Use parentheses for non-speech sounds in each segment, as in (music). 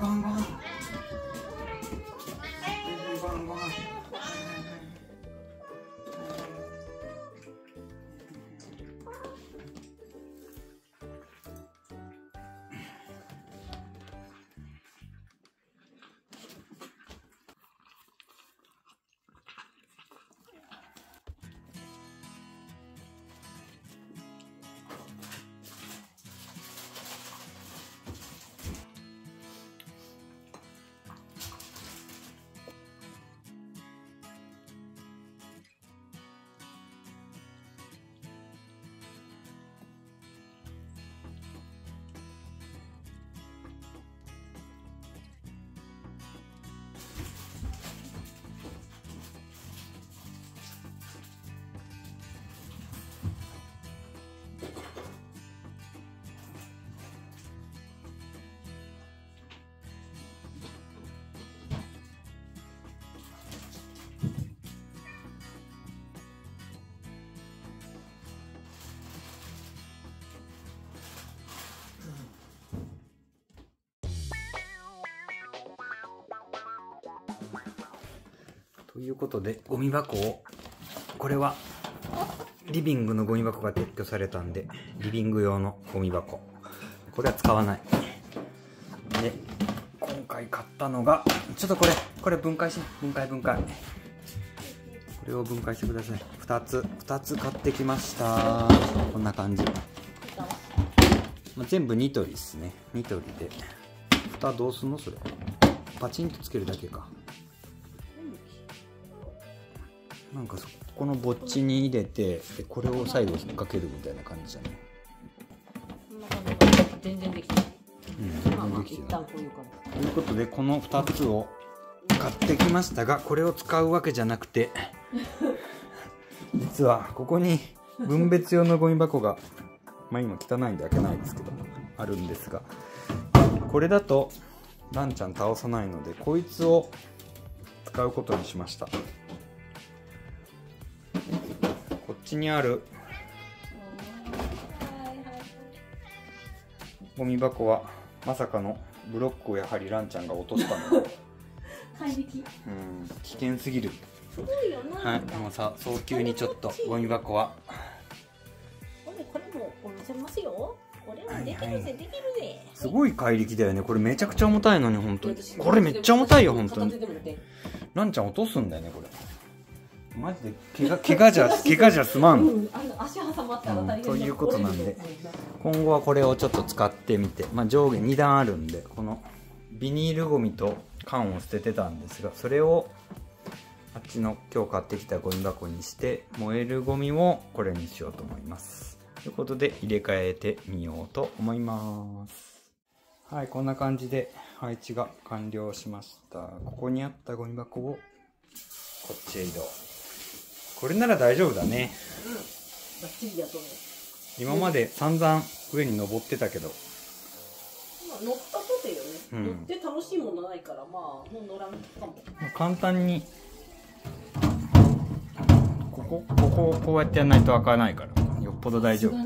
ご飯ということでゴミ箱をこれはリビングのゴミ箱が撤去されたんでリビング用のゴミ箱。これは使わない。で今回買ったのがちょっとこれこれ分解して分解分解。これを分解してください。2つ2つ買ってきました。こんな感じ、まあ、全部ニトリですね。ニトリで。蓋どうすんの？それ。パチンとつけるだけか。なんかそこのぼっちに入れてでこれを最後引っ掛けるみたいな感じじゃない？全然できてない。うんい一旦こういう感じ。ということでこの2つを買ってきましたがこれを使うわけじゃなくて実はここに分別用のゴミ箱がまあ今汚いんで開けないですけどあるんですがこれだとランちゃん倒さないのでこいつを使うことにしましたちにある。ゴミ箱はまさかのブロックをやはりランちゃんが落としたの。で怪力うん危険すぎる。すごいよな、はいもうさ早急にちょっとゴミ箱は。これこれも下ろせますよ。これはできるぜ、できるぜ。すごい怪力だよね。これめちゃくちゃ重たいのに本当に。これめっちゃ重たいよ本当片にランちゃん落とすんだよねこれマジで怪我怪我じゃ (laughs) 怪我じゃすまんうん、あの足挟まったら大変だうんということなんで。今後はこれをちょっと使ってみて、まあ、上下2段あるんでこのビニールゴミと缶を捨ててたんですがそれをあっちの今日買ってきたゴミ箱にして燃えるゴミをこれにしようと思います。ということで入れ替えてみようと思います。はいこんな感じで配置が完了しました。ここにあったゴミ箱をこっちへ移動これなら大丈夫だね。うん。バッチリだと思う。今まで散々上に登ってたけど。まあ乗ったとてよね、うん。乗って楽しいものないからまあもう乗らんかも。簡単に。ここここをこうやってやらないと開かないから。よっぽど大丈夫。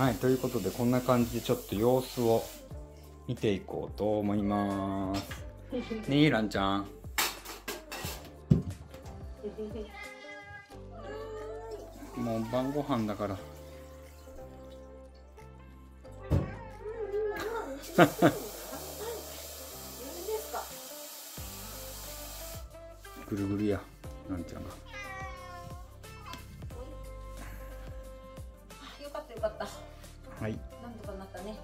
はいということでこんな感じでちょっと様子を見ていこうと思います。(laughs) ねえランちゃんもう晩ご飯だから。ぐるぐるやランちゃんが。あよかったよかった。はい。なんとかなったね。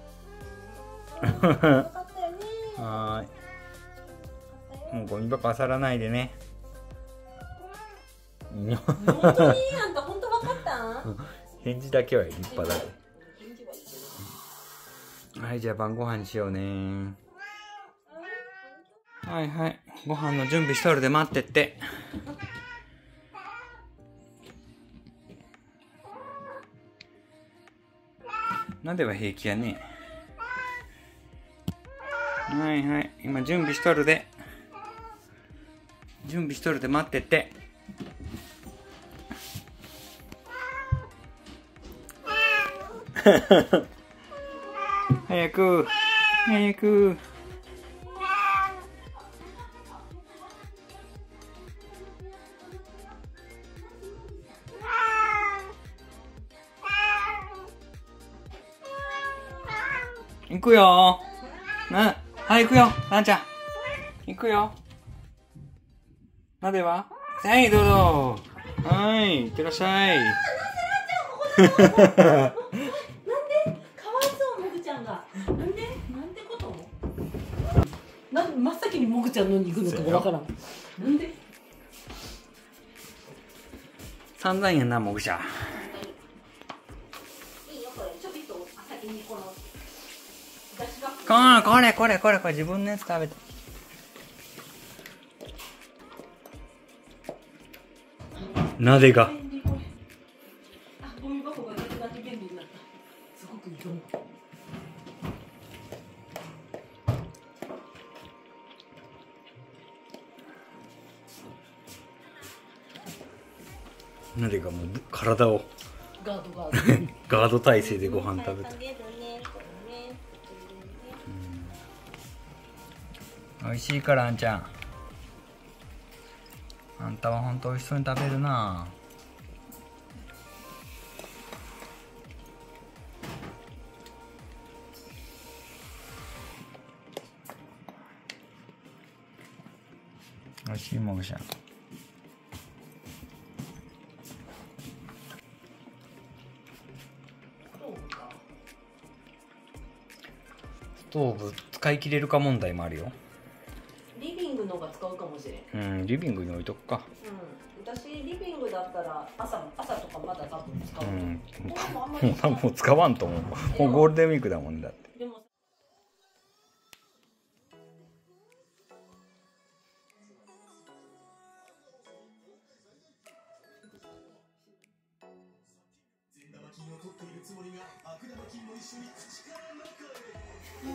(laughs) よかったよね。はーい。もうゴミ箱漁らないでね本当にあんた本当わかったん返事だけは立派だね。返事はいじゃあ晩ご飯にしようね。はいはい。ご飯の準備しとるで待ってって。なんでは平気やね。はいはい。今準備しとるで。準備しとるで待ってって早く。早く。行くよ。な、はい、行くよ。ランちゃん。行くよ。なでははい、どうぞ。はい、いってらっしゃい (laughs) なんでかわいそうもぐちゃんがなんでなんてことなん真っ先にもぐちゃんのに行くのかもわからんなんで？散々やな、もぐしゃ。いいよこれこれ、これ、これ、これ、自分のやつ食べて。なでが？なでがもう体をガードガードガード体勢でご飯食べて。美味しいから、あんちゃん。あんたは本当美味しそうに食べるな美味しいもぐしゃん。トーブ使い切れるか問題もあるよ。リビングのが使うかもしれんうん、リビングに置いとくか。うん私リビングだったら朝朝とかまだ多分使う、うん。でもあんまもりう多分使わんと思う。もうゴールデンウィークだもんねだって。でも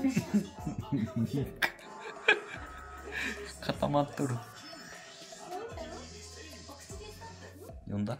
(laughs) 固まっとる。呼んだ？